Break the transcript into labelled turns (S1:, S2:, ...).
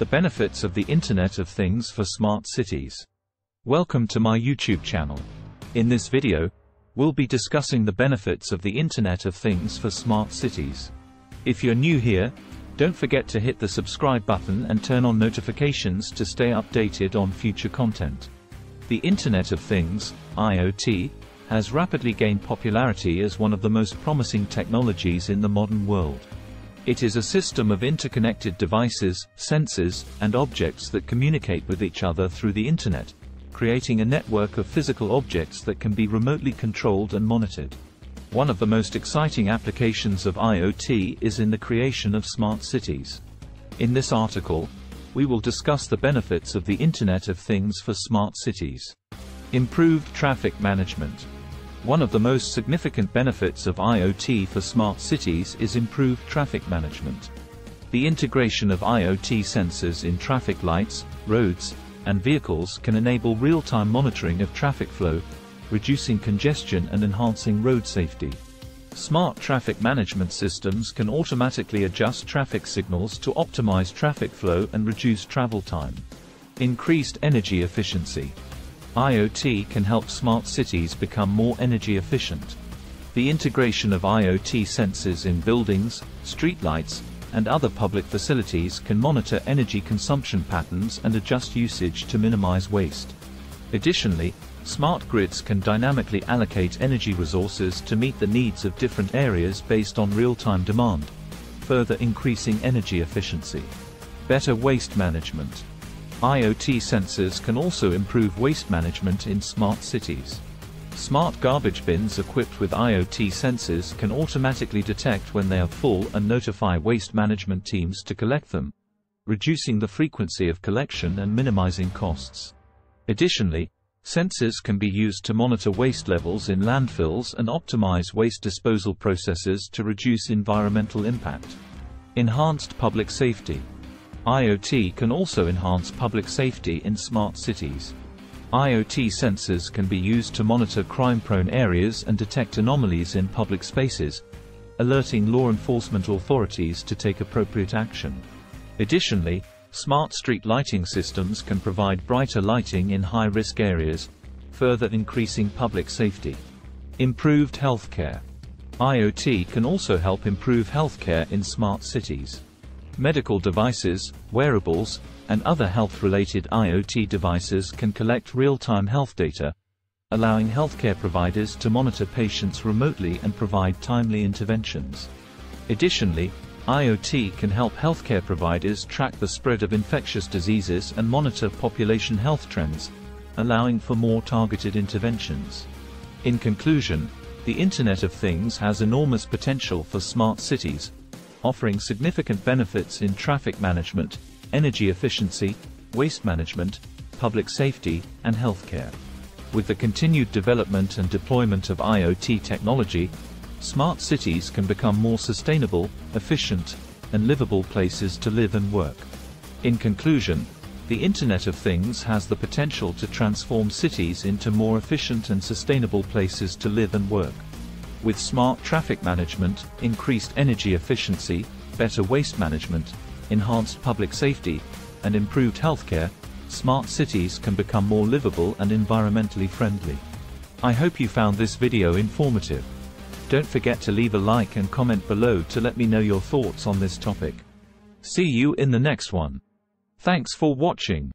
S1: The benefits of the Internet of Things for smart cities. Welcome to my YouTube channel. In this video, we'll be discussing the benefits of the Internet of Things for smart cities. If you're new here, don't forget to hit the subscribe button and turn on notifications to stay updated on future content. The Internet of Things, IoT, has rapidly gained popularity as one of the most promising technologies in the modern world. It is a system of interconnected devices, sensors, and objects that communicate with each other through the Internet, creating a network of physical objects that can be remotely controlled and monitored. One of the most exciting applications of IoT is in the creation of smart cities. In this article, we will discuss the benefits of the Internet of Things for smart cities. Improved traffic management. One of the most significant benefits of IoT for smart cities is improved traffic management. The integration of IoT sensors in traffic lights, roads, and vehicles can enable real-time monitoring of traffic flow, reducing congestion and enhancing road safety. Smart traffic management systems can automatically adjust traffic signals to optimize traffic flow and reduce travel time. Increased energy efficiency. IoT can help smart cities become more energy efficient. The integration of IoT sensors in buildings, streetlights, and other public facilities can monitor energy consumption patterns and adjust usage to minimize waste. Additionally, smart grids can dynamically allocate energy resources to meet the needs of different areas based on real-time demand, further increasing energy efficiency. Better waste management. IoT sensors can also improve waste management in smart cities. Smart garbage bins equipped with IoT sensors can automatically detect when they are full and notify waste management teams to collect them, reducing the frequency of collection and minimizing costs. Additionally, sensors can be used to monitor waste levels in landfills and optimize waste disposal processes to reduce environmental impact. Enhanced public safety. IoT can also enhance public safety in smart cities. IoT sensors can be used to monitor crime-prone areas and detect anomalies in public spaces, alerting law enforcement authorities to take appropriate action. Additionally, smart street lighting systems can provide brighter lighting in high-risk areas, further increasing public safety. Improved healthcare. IoT can also help improve healthcare in smart cities. Medical devices, wearables, and other health-related IoT devices can collect real-time health data, allowing healthcare providers to monitor patients remotely and provide timely interventions. Additionally, IoT can help healthcare providers track the spread of infectious diseases and monitor population health trends, allowing for more targeted interventions. In conclusion, the Internet of Things has enormous potential for smart cities, offering significant benefits in traffic management, energy efficiency, waste management, public safety, and healthcare. With the continued development and deployment of IoT technology, smart cities can become more sustainable, efficient, and livable places to live and work. In conclusion, the Internet of Things has the potential to transform cities into more efficient and sustainable places to live and work. With smart traffic management, increased energy efficiency, better waste management, enhanced public safety, and improved healthcare, smart cities can become more livable and environmentally friendly. I hope you found this video informative. Don't forget to leave a like and comment below to let me know your thoughts on this topic. See you in the next one. Thanks for watching.